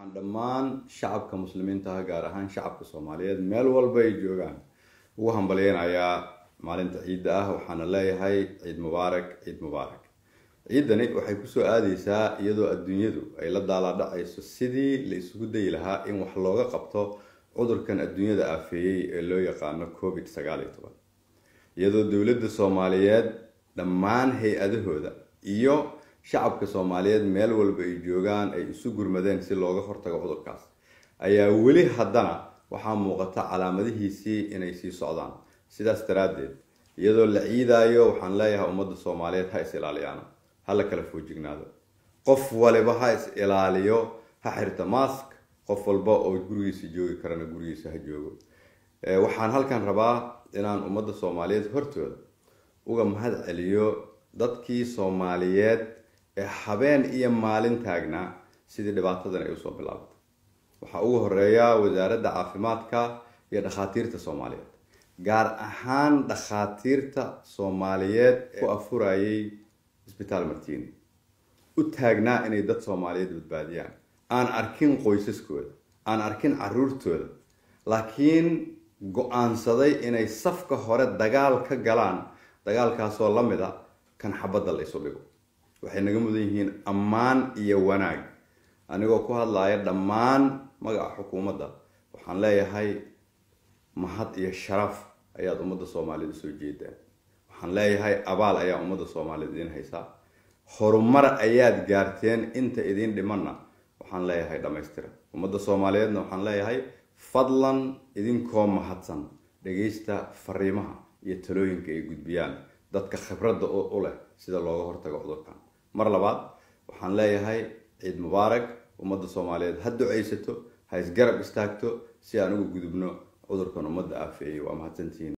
waxaan dhammaan shacabka muslimiinta ah gaar ahaan shacabka soomaaliyeed meel walba ay joogaan. Ugu hambalyeynayaa maalinta ciidda ah waxaana leeyahay ciid mubaarak ciid mubaarak. Ciiddani waxay ku soo aadeysaa iyadoo adduunyadu ay la daalaadhacayso sidii la isugu dayi lahaa in wax looga qabto cudurkan adduunyada aafeeyey ee loo yaqaano covid sagaal iyo iyadoo dowladda soomaaliyeed dhammaan hay'adahooda iyo shacabka soomaaliyeed meel walba ay joogaan ay isu gurmadeen si looga hortago cudurkaas. Ayaa weli haddana waxaa muuqata calaamadihiisii inay sii socdaan. Sidaas daraaddeed iyadoo la ciidaayo waxaan leeyahay ummadda soomaaliyeed ha is ilaaliyaan ha la kala foojignaado. Qof waliba ha is ilaaliyo ha xirta mask qof walba oo gurigiisa joogi karana gurigiisa ha joogo. Waxaan halkan rabaa inaan ummadda soomaaliyeed hortooda uga mahad celiyo dadkii soomaaliyeed ee habeen iyo maalin taagnaa sidii dhibaatadan ay u soo bilaabatay waxaa ugu horreeya wasaaradda caafimaadka iyo dhakhaatiirta soomaaliyeed. Gaar ahaan dhakhaatiirta soomaaliyeed ee ku afurayay isbitaal martiini u taagnaa inay dad soomaaliyeed badbaadiyaan. Aan arkin qoysaskooda aan arkin caruurtooda laakiin go'aansaday inay safka hore dagaal ka galaan dagaalkaasoo la mid a kan xabadda la isu dhigo waxay naga mudan yihiin ammaan iyo wanaag. Anigoo ku hadlaya dhammaan magaca xukuumadda waxaan leeyahay mahad iyo sharaf ayaad ummadda soomaaliyeed u soo jeedaan. Waxaan leeyahay abaal ayaa ummadda soomaaliyeed idiin haysaa. Horumar ayaad gaarteen inta idiin dhimanna waxaan leeyahay dhammaystira. Ummadda soomaaliyeedna waxaan leeyahay fadlan idinkoo mahadsan dhagaysta fariimaha iyo talooyinka ay gudbiyaan. Dadka khibradda u leh sida looga hortago cudurkan mar labaad waxaan leeyahay ciid mubaarak ummadda soomaaliyeed. Ha ducaysato ha isgarab istaagto si aan ugu gudubno cudurkan ummadda aafeeyey waa mahadsantihiin